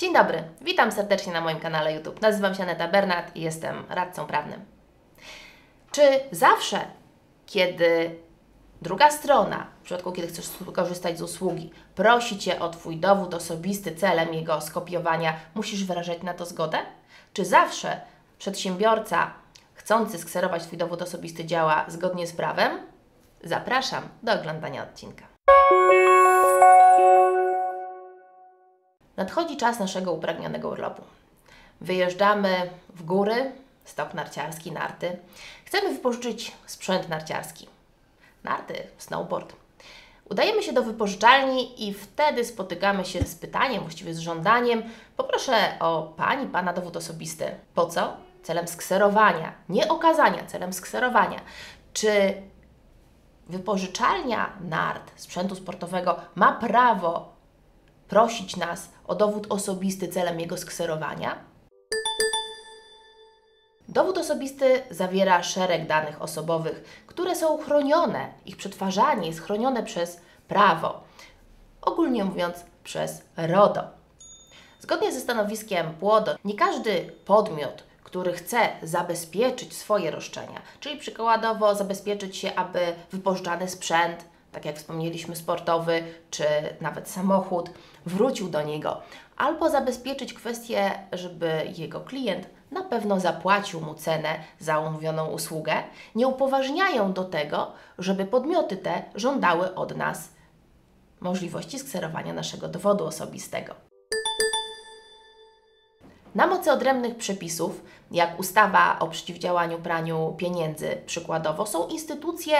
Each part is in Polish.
Dzień dobry, witam serdecznie na moim kanale YouTube. Nazywam się Aneta Bernat i jestem radcą prawnym. Czy zawsze, kiedy druga strona, w przypadku kiedy chcesz korzystać z usługi, prosi Cię o Twój dowód osobisty celem jego skopiowania, musisz wyrażać na to zgodę? Czy zawsze przedsiębiorca chcący skserować Twój dowód osobisty działa zgodnie z prawem? Zapraszam do oglądania odcinka. Nadchodzi czas naszego upragnionego urlopu. Wyjeżdżamy w góry, stok narciarski, narty. Chcemy wypożyczyć sprzęt narciarski. Narty, snowboard. Udajemy się do wypożyczalni i wtedy spotykamy się z pytaniem, właściwie z żądaniem. Poproszę o Pani, Pana dowód osobisty. Po co? Celem skserowania, nie okazania, celem skserowania. Czy wypożyczalnia nart, sprzętu sportowego ma prawo prosić nas o dowód osobisty celem jego skserowania? Dowód osobisty zawiera szereg danych osobowych, które są chronione. Ich przetwarzanie jest chronione przez prawo, ogólnie mówiąc przez RODO. Zgodnie ze stanowiskiem PłoDO, nie każdy podmiot, który chce zabezpieczyć swoje roszczenia, czyli przykładowo zabezpieczyć się, aby wypożyczany sprzęt, tak jak wspomnieliśmy, sportowy czy nawet samochód, wrócił do niego, albo zabezpieczyć kwestię, żeby jego klient na pewno zapłacił mu cenę za umówioną usługę, nie upoważniają do tego, żeby podmioty te żądały od nas możliwości skserowania naszego dowodu osobistego. Na mocy odrębnych przepisów, jak ustawa o przeciwdziałaniu praniu pieniędzy przykładowo, są instytucje,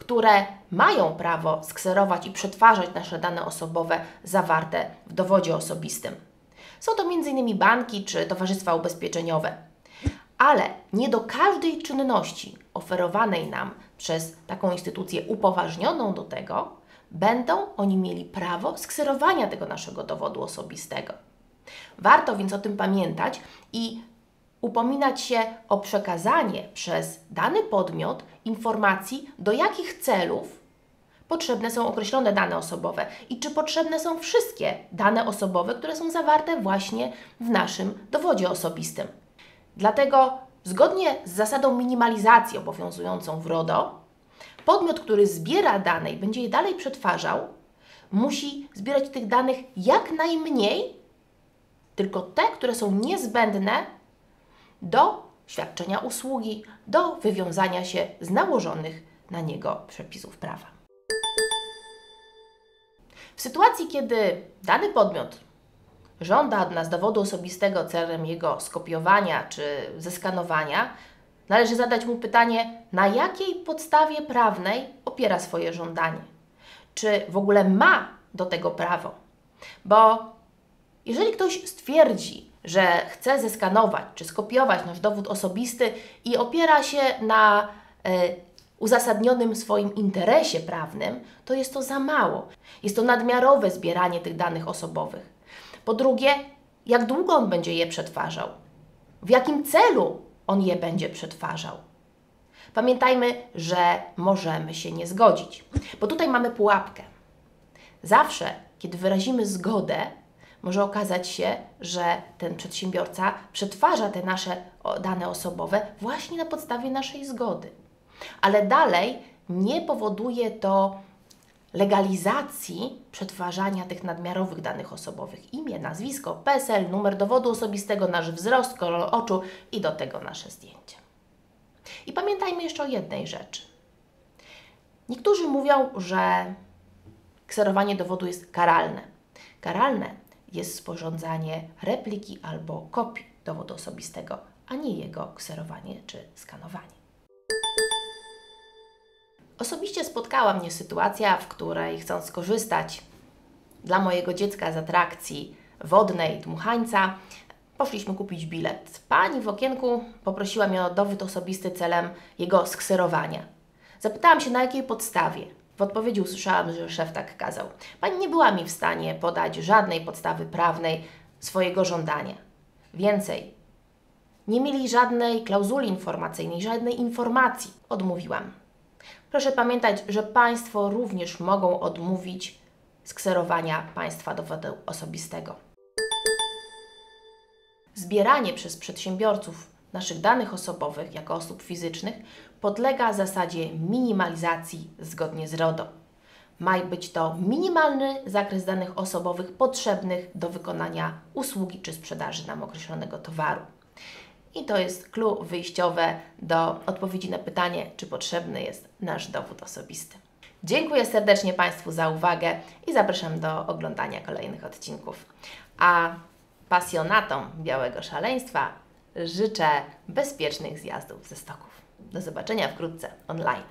które mają prawo skserować i przetwarzać nasze dane osobowe zawarte w dowodzie osobistym. Są to m.in. banki czy towarzystwa ubezpieczeniowe. Ale nie do każdej czynności oferowanej nam przez taką instytucję upoważnioną do tego, będą oni mieli prawo skserowania tego naszego dowodu osobistego. Warto więc o tym pamiętać i upominać się o przekazanie przez dany podmiot informacji, do jakich celów potrzebne są określone dane osobowe i czy potrzebne są wszystkie dane osobowe, które są zawarte właśnie w naszym dowodzie osobistym. Dlatego, zgodnie z zasadą minimalizacji obowiązującą w RODO, podmiot, który zbiera dane i będzie je dalej przetwarzał, musi zbierać tych danych jak najmniej, tylko te, które są niezbędne do świadczenia usługi, do wywiązania się z nałożonych na niego przepisów prawa. W sytuacji, kiedy dany podmiot żąda od nas dowodu osobistego celem jego skopiowania czy zeskanowania, należy zadać mu pytanie, na jakiej podstawie prawnej opiera swoje żądanie. Czy w ogóle ma do tego prawo? Bo jeżeli ktoś stwierdzi, że chce zeskanować czy skopiować nasz dowód osobisty i opiera się na e, uzasadnionym swoim interesie prawnym, to jest to za mało. Jest to nadmiarowe zbieranie tych danych osobowych. Po drugie, jak długo on będzie je przetwarzał? W jakim celu on je będzie przetwarzał? Pamiętajmy, że możemy się nie zgodzić, bo tutaj mamy pułapkę. Zawsze, kiedy wyrazimy zgodę, może okazać się, że ten przedsiębiorca przetwarza te nasze dane osobowe właśnie na podstawie naszej zgody. Ale dalej nie powoduje to legalizacji przetwarzania tych nadmiarowych danych osobowych. Imię, nazwisko, PESEL, numer dowodu osobistego, nasz wzrost, kolor oczu i do tego nasze zdjęcie. I pamiętajmy jeszcze o jednej rzeczy. Niektórzy mówią, że kserowanie dowodu jest karalne. Karalne jest sporządzanie repliki albo kopii dowodu osobistego, a nie jego kserowanie czy skanowanie. Osobiście spotkała mnie sytuacja, w której chcąc skorzystać dla mojego dziecka z atrakcji wodnej dmuchańca, poszliśmy kupić bilet. Pani w okienku poprosiła mnie o dowód osobisty celem jego skserowania. Zapytałam się na jakiej podstawie. W odpowiedzi usłyszałam, że szef tak kazał. Pani nie była mi w stanie podać żadnej podstawy prawnej swojego żądania. Więcej, nie mieli żadnej klauzuli informacyjnej, żadnej informacji. Odmówiłam. Proszę pamiętać, że Państwo również mogą odmówić skserowania Państwa dowodu osobistego. zbieranie przez przedsiębiorców naszych danych osobowych jako osób fizycznych podlega zasadzie minimalizacji zgodnie z RODO. Ma być to minimalny zakres danych osobowych potrzebnych do wykonania usługi czy sprzedaży nam określonego towaru. I to jest clue wyjściowe do odpowiedzi na pytanie, czy potrzebny jest nasz dowód osobisty. Dziękuję serdecznie Państwu za uwagę i zapraszam do oglądania kolejnych odcinków. A pasjonatom białego szaleństwa życzę bezpiecznych zjazdów ze stoków. Do zobaczenia wkrótce online.